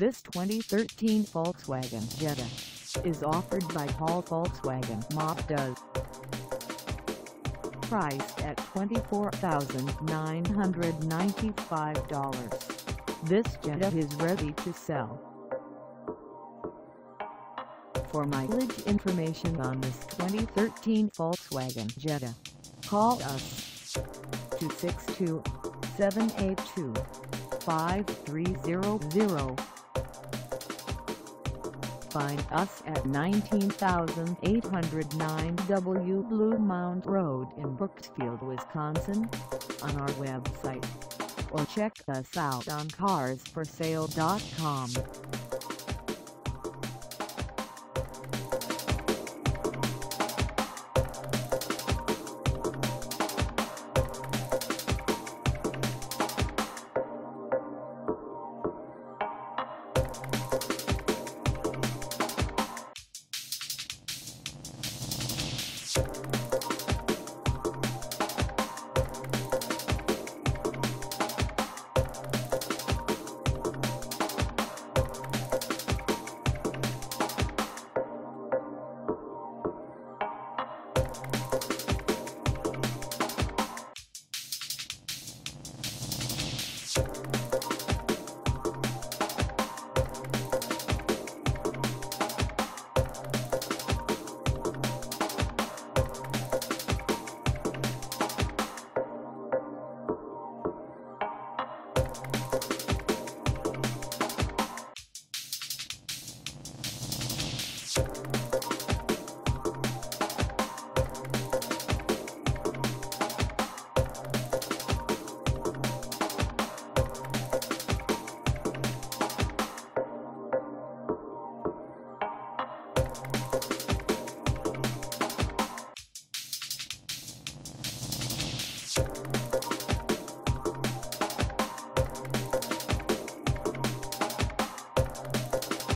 This 2013 Volkswagen Jetta is offered by Hall Volkswagen Mazda. Priced at $24,995, this Jetta is ready to sell. For mileage information on this 2013 Volkswagen Jetta, call us 262-782-5300 Find us at 19809 W Bluemound Road in Brooksfield, Wisconsin, on our website, or check us out on carsforsale.com. Thank